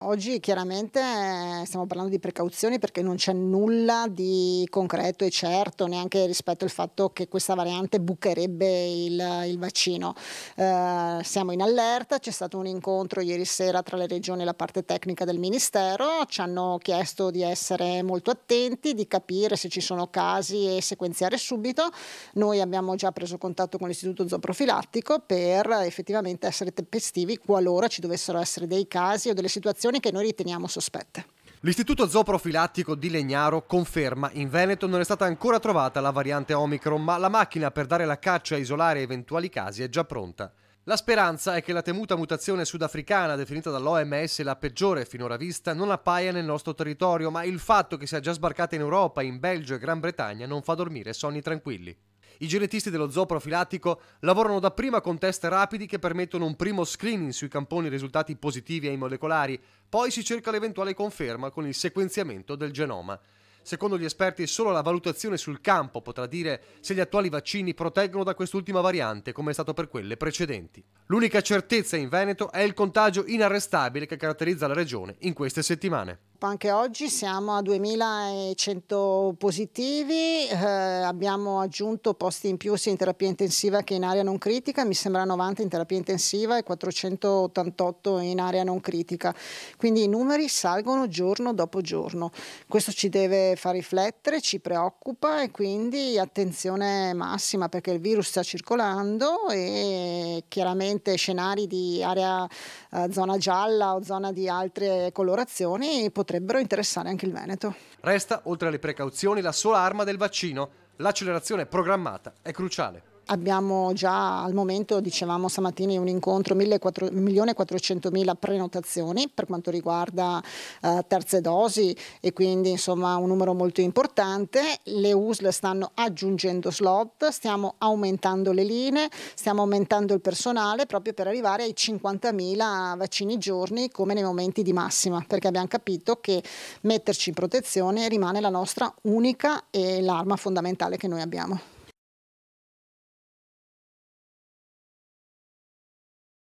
Oggi chiaramente eh, stiamo parlando di precauzioni perché non c'è nulla di concreto e certo neanche rispetto al fatto che questa variante bucherebbe il, il vaccino. Eh, siamo in allerta, c'è stato un incontro ieri sera tra le regioni e la parte tecnica del Ministero, ci hanno chiesto di essere molto attenti, di capire se ci sono casi e sequenziare subito. Noi abbiamo già preso contatto con l'Istituto Zooprofilattico per effettivamente essere tempestivi qualora ci dovessero essere dei casi o delle situazioni situazioni che noi riteniamo sospette. L'Istituto Zooprofilattico di Legnaro conferma in Veneto non è stata ancora trovata la variante Omicron, ma la macchina per dare la caccia e isolare eventuali casi è già pronta. La speranza è che la temuta mutazione sudafricana, definita dall'OMS la peggiore finora vista, non appaia nel nostro territorio, ma il fatto che sia già sbarcata in Europa, in Belgio e Gran Bretagna non fa dormire sonni tranquilli. I genetisti dello zoo profilattico lavorano dapprima con test rapidi che permettono un primo screening sui camponi risultati positivi ai molecolari, poi si cerca l'eventuale conferma con il sequenziamento del genoma. Secondo gli esperti, solo la valutazione sul campo potrà dire se gli attuali vaccini proteggono da quest'ultima variante, come è stato per quelle precedenti. L'unica certezza in Veneto è il contagio inarrestabile che caratterizza la regione in queste settimane. Anche oggi siamo a 2100 positivi, eh, abbiamo aggiunto posti in più sia in terapia intensiva che in area non critica, mi sembra 90 in terapia intensiva e 488 in area non critica, quindi i numeri salgono giorno dopo giorno. Questo ci deve far riflettere, ci preoccupa e quindi attenzione massima perché il virus sta circolando e chiaramente scenari di area eh, zona gialla o zona di altre colorazioni potrebbero interessare anche il Veneto. Resta, oltre alle precauzioni, la sola arma del vaccino. L'accelerazione programmata è cruciale. Abbiamo già al momento, dicevamo stamattina, un incontro 1.400.000 prenotazioni per quanto riguarda eh, terze dosi e quindi insomma un numero molto importante. Le USL stanno aggiungendo slot, stiamo aumentando le linee, stiamo aumentando il personale proprio per arrivare ai 50.000 vaccini giorni come nei momenti di massima, perché abbiamo capito che metterci in protezione rimane la nostra unica e l'arma fondamentale che noi abbiamo.